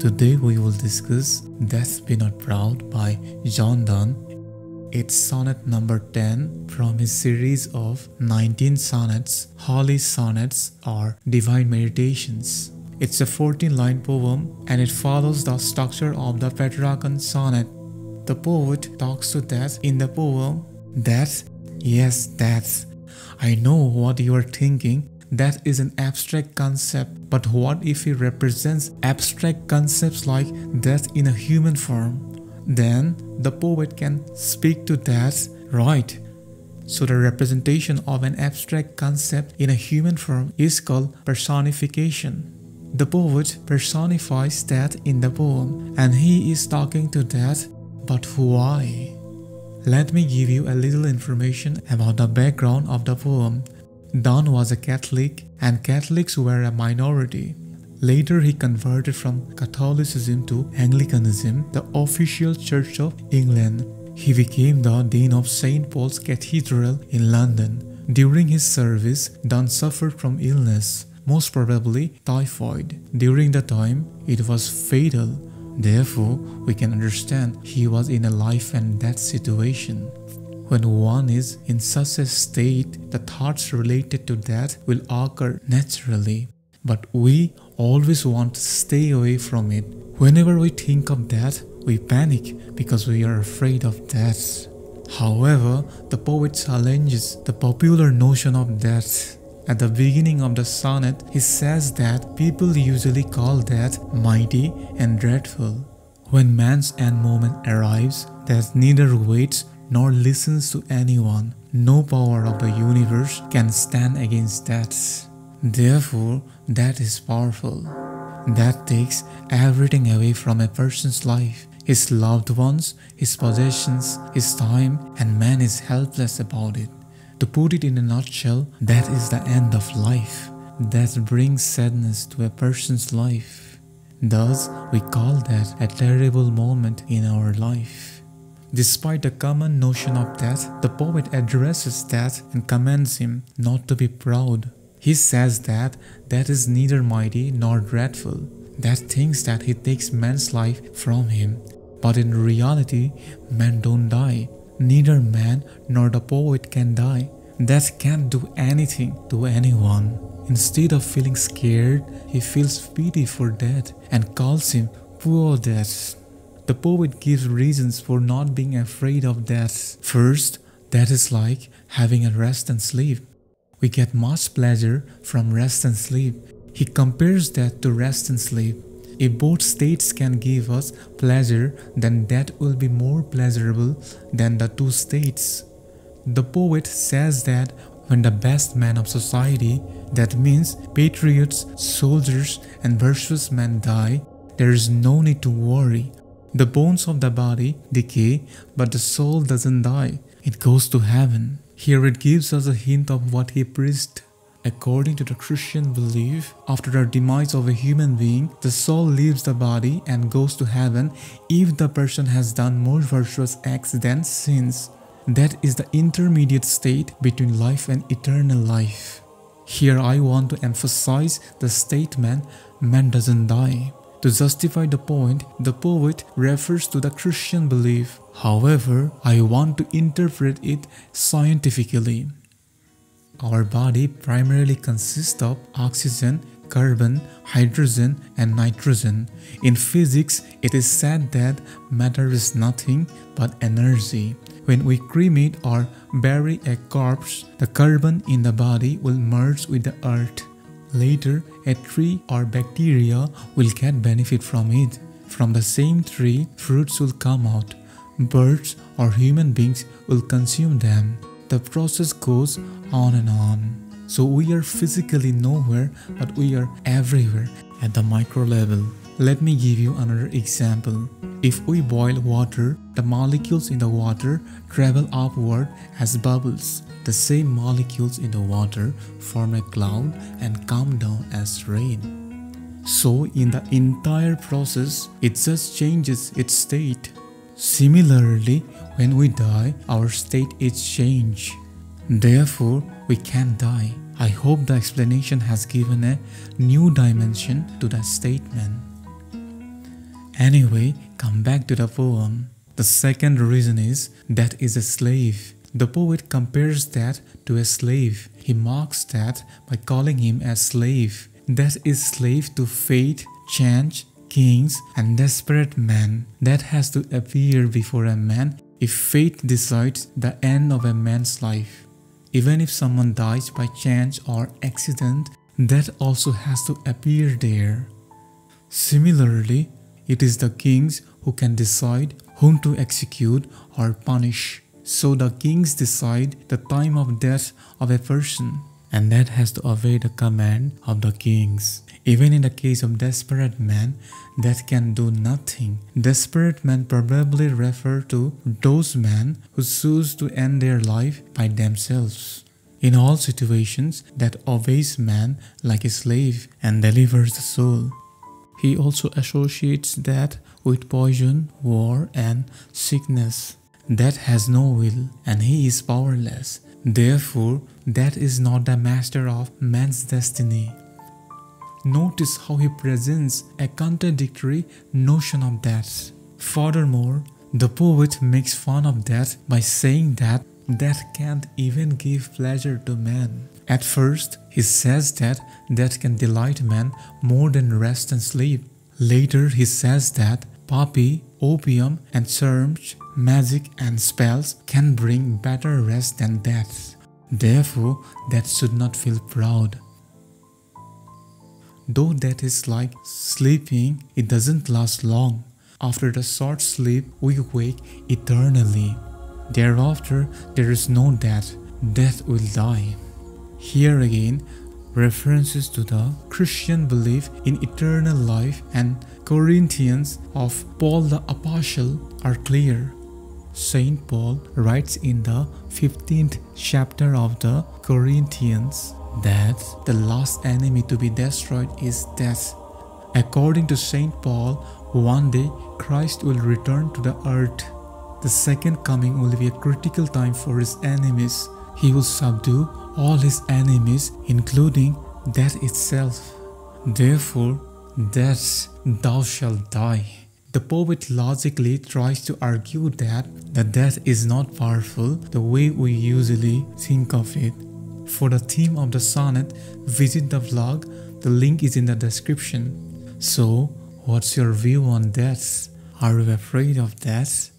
Today we will discuss Death Be Not Proud by John Donne. It's sonnet number 10 from his series of 19 sonnets, Holy Sonnets or Divine Meditations. It's a 14 line poem and it follows the structure of the Petrarchan sonnet. The poet talks to death in the poem. Death? Yes, death. I know what you are thinking that is an abstract concept, but what if he represents abstract concepts like death in a human form? Then the poet can speak to death, right? So the representation of an abstract concept in a human form is called personification. The poet personifies death in the poem and he is talking to death, but why? Let me give you a little information about the background of the poem. Donne was a Catholic and Catholics were a minority. Later he converted from Catholicism to Anglicanism, the official church of England. He became the Dean of St. Paul's Cathedral in London. During his service, Donne suffered from illness, most probably typhoid. During the time, it was fatal. Therefore, we can understand he was in a life and death situation. When one is in such a state, the thoughts related to death will occur naturally. But we always want to stay away from it. Whenever we think of death, we panic because we are afraid of death. However, the poet challenges the popular notion of death. At the beginning of the sonnet, he says that people usually call death mighty and dreadful. When man's end moment arrives, death neither waits nor listens to anyone. No power of the universe can stand against that. Therefore, that is powerful. That takes everything away from a person's life his loved ones, his possessions, his time, and man is helpless about it. To put it in a nutshell, that is the end of life. That brings sadness to a person's life. Thus, we call that a terrible moment in our life. Despite the common notion of death, the poet addresses death and commands him not to be proud. He says that death is neither mighty nor dreadful. Death thinks that he takes man's life from him. But in reality, men don't die. Neither man nor the poet can die. Death can't do anything to anyone. Instead of feeling scared, he feels pity for death and calls him poor death. The poet gives reasons for not being afraid of death. First, death is like having a rest and sleep. We get much pleasure from rest and sleep. He compares that to rest and sleep. If both states can give us pleasure, then that will be more pleasurable than the two states. The poet says that when the best men of society, that means patriots, soldiers, and virtuous men die, there is no need to worry the bones of the body decay, but the soul doesn't die. It goes to heaven. Here it gives us a hint of what he preached. According to the Christian belief, after the demise of a human being, the soul leaves the body and goes to heaven if the person has done more virtuous acts than sins. That is the intermediate state between life and eternal life. Here I want to emphasize the statement man doesn't die. To justify the point, the poet refers to the Christian belief. However, I want to interpret it scientifically. Our body primarily consists of oxygen, carbon, hydrogen, and nitrogen. In physics, it is said that matter is nothing but energy. When we cremate or bury a corpse, the carbon in the body will merge with the earth. Later, a tree or bacteria will get benefit from it. From the same tree, fruits will come out. Birds or human beings will consume them. The process goes on and on. So we are physically nowhere, but we are everywhere at the micro level. Let me give you another example. If we boil water, the molecules in the water travel upward as bubbles. The same molecules in the water form a cloud and come down as rain. So in the entire process, it just changes its state. Similarly, when we die, our state is changed. Therefore, we can't die. I hope the explanation has given a new dimension to that statement. Anyway, come back to the poem. The second reason is that is a slave. The poet compares that to a slave. He mocks that by calling him a slave. That is slave to fate, chance, kings, and desperate men. That has to appear before a man if fate decides the end of a man's life. Even if someone dies by chance or accident, that also has to appear there. Similarly, it is the kings who can decide whom to execute or punish. So the kings decide the time of death of a person, and that has to obey the command of the kings. Even in the case of desperate men that can do nothing, desperate men probably refer to those men who choose to end their life by themselves. In all situations, that obeys man like a slave and delivers the soul. He also associates that with poison, war, and sickness. That has no will and he is powerless. Therefore, that is not the master of man's destiny. Notice how he presents a contradictory notion of death. Furthermore, the poet makes fun of death by saying that death can't even give pleasure to man. At first, he says that death can delight man more than rest and sleep. Later, he says that poppy, opium, and sermons, magic, and spells can bring better rest than death. Therefore, death should not feel proud. Though that is like sleeping, it doesn't last long. After the short sleep, we wake eternally. Thereafter, there is no death. Death will die. Here again, references to the Christian belief in eternal life and Corinthians of Paul the Apostle are clear. Saint Paul writes in the 15th chapter of the Corinthians that the last enemy to be destroyed is death. According to Saint Paul, one day Christ will return to the earth. The second coming will be a critical time for his enemies. He will subdue all his enemies, including death itself. Therefore, death, thou shalt die. The poet logically tries to argue that the death is not powerful the way we usually think of it. For the theme of the sonnet, visit the vlog, the link is in the description. So, what's your view on death? Are you afraid of death?